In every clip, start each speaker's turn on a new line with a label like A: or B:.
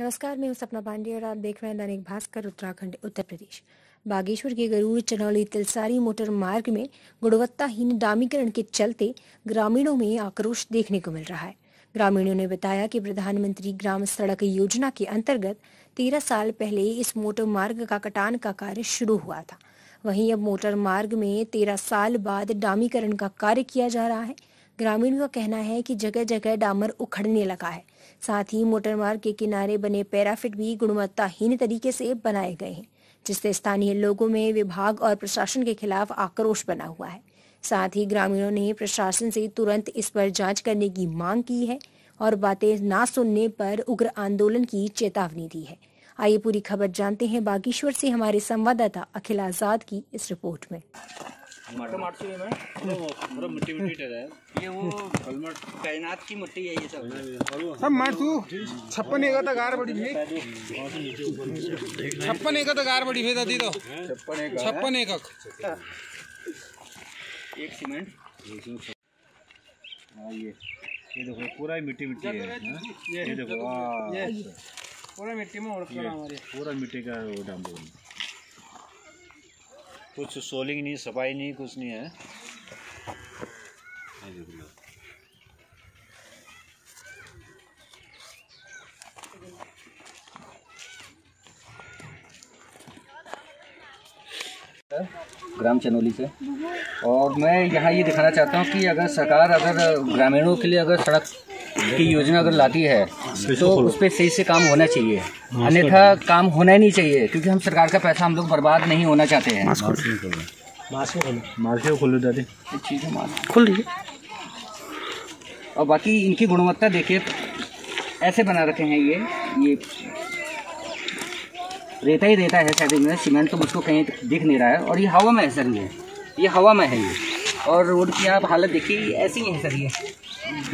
A: नमस्कार, मैं हूँ सपना पांडे और आप देख रहे हैं दैनिक भास्कर, उत्तराखंड, उत्तर प्रदेश। बागेश्वर के गरूर चनौली, तिलसारी मोटर मार्ग में गुणवत्ताहीन डामीकरण के चलते ग्रामीणों में आक्रोश देखने को मिल रहा है। ग्रामीणों ने बताया कि प्रधानमंत्री ग्राम सड़क योजना के अंतर्गत तेरह साल पहले इस मोटर मार्ग का कटान का कार्य शुरू हुआ था। वहीं अब मोटर मार्ग में तेरह साल बाद डामीकरण का कार्य किया जा रहा है। ग्रामीणों का कहना है कि जगह जगह डामर उखड़ने लगा है। साथ ही मोटर मार्ग के किनारे बने पैराफिट भी गुणवत्ताहीन तरीके से बनाए गए हैं, जिससे स्थानीय लोगों में विभाग और प्रशासन के खिलाफ आक्रोश बना हुआ है। साथ ही ग्रामीणों ने प्रशासन से तुरंत इस पर जाँच करने की मांग की है और बातें ना सुनने पर उग्र आंदोलन की चेतावनी दी है। आइए पूरी खबर जानते हैं। बागेश्वर से हमारे संवाददाता अखिल आज़ाद की इस रिपोर्ट में।
B: पूरा मिट्टी मिट्टी ठहरा
C: ये वो कायनात की मिट्टी है ये सब।
D: सब मार तू। छप्पन एक गार बड़ी भी छप्पन एक तो गार बड़ी भी दादी तो। छप्पन एक
C: एक सीमेंट।
B: हाँ ये। ये देखो पूरा ही मिट्टी मिट्टी है। हाँ? ये देखो वाह
D: पूरा मिट्टी में
B: पूरा मिट्टी का दो। कुछ सोलिंग नहीं सफ़ाई नहीं कुछ नहीं है।
C: ग्राम चनोली से और मैं यहाँ ये दिखाना चाहता हूँ कि अगर सरकार अगर ग्रामीणों के लिए अगर सड़क की योजना अगर लाती है तो उस पर सही से काम होना चाहिए। अन्यथा काम होना ही नहीं चाहिए क्योंकि हम सरकार का पैसा हम लोग बर्बाद नहीं होना चाहते हैं।
B: मार्केट खोलो। दादी?
C: ठीक मान खुल रही और बाकी इनकी गुणवत्ता देखिए ऐसे बना रखे हैं ये ये रेता ही रेता है शायद इनमें सीमेंट तो मुझको कहीं दिख नहीं रहा है और ये हवा में है सर ये। ये हवा में है ये। और रोड की आप हालत देखिए ऐसी ही है सर ये।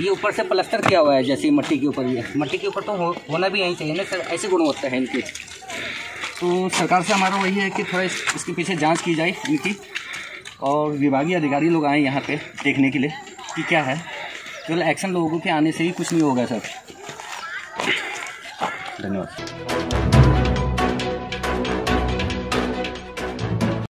C: ये ऊपर से प्लास्टर किया हुआ है जैसे मट्टी के ऊपर ये। मट्टी के ऊपर तो हो, होना भी यही चाहिए ना सर ऐसी गुणवत्ता है इनकी। तो सरकार से हमारा वही है कि थोड़ा इस, इसके पीछे जाँच की जाए इनकी। और विभागीय अधिकारी लोग आए यहाँ पे देखने के लिए कि क्या है। केवल तो एक्शन लोगों के आने से ही कुछ नहीं होगा सर। धन्यवाद।